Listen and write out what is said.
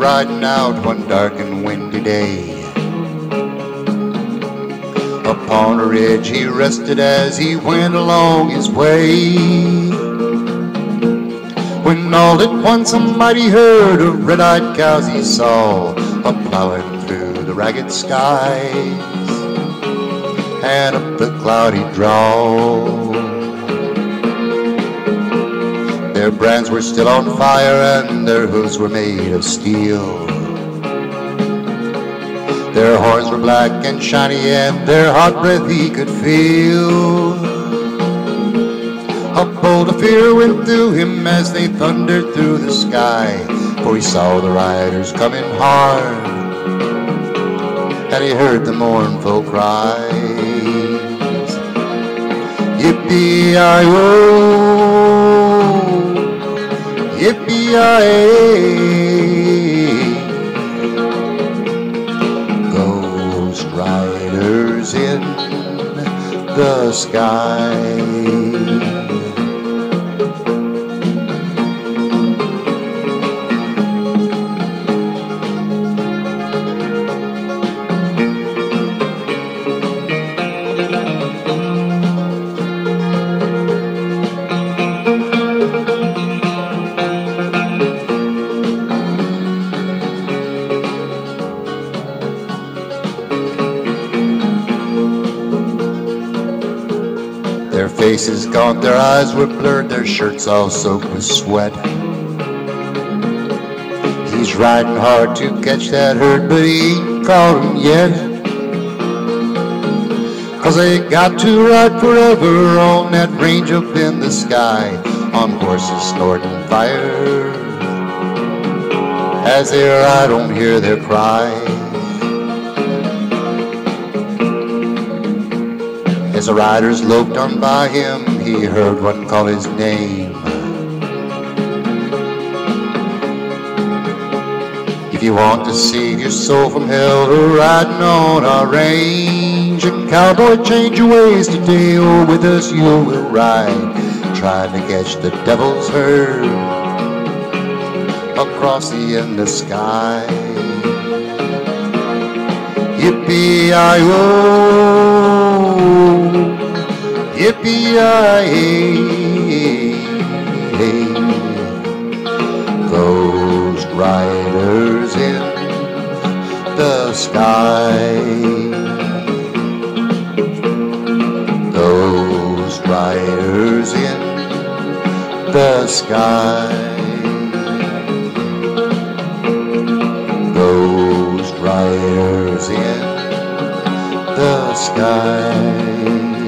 riding out one dark and windy day. Upon a ridge he rested as he went along his way. When all at once a mighty herd of red-eyed cows he saw a plowing through the ragged skies and up the cloudy draw. Their brands were still on fire and their hooves were made of steel. Their horns were black and shiny and their hot breath he could feel. A bolt of fear went through him as they thundered through the sky, for he saw the riders coming hard, and he heard the mournful cries. Yippee-i-oh! Ghost riders in the sky. Faces gaunt, their eyes were blurred, their shirts all soaked with sweat. He's riding hard to catch that herd, but he ain't caught 'em yet. Cause they got to ride forever on that range up in the sky, on horses snorting fire. As they ride, don't hear their cry. As the riders loped on by him, he heard one call his name. If you want to save your soul from hell, we're riding on our range. And cowboy, change your ways today, or with us you will ride. Trying to catch the devil's herd across the endless sky. Yippee-i-oh, yippee-i-hey. Ghost riders in the sky. Those riders in the sky. Ghost riders in the sky.